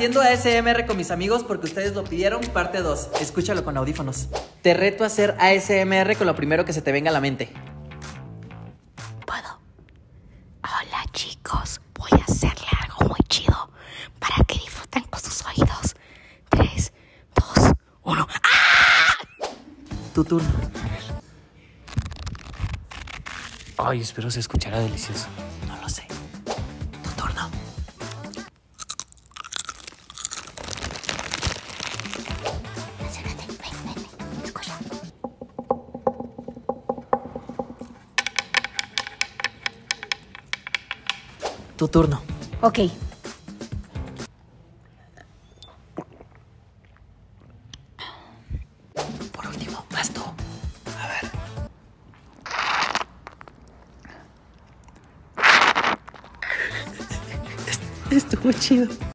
Haciendo ASMR con mis amigos porque ustedes lo pidieron, parte 2. Escúchalo con audífonos. Te reto a hacer ASMR con lo primero que se te venga a la mente. ¿Puedo? Hola chicos, voy a hacerle algo muy chido para que disfruten con sus oídos. 3, 2, 1. Tu turno. Ay, espero se escuchará delicioso. Tu turno. Ok. Por último, vas tú. A ver. Estuvo chido.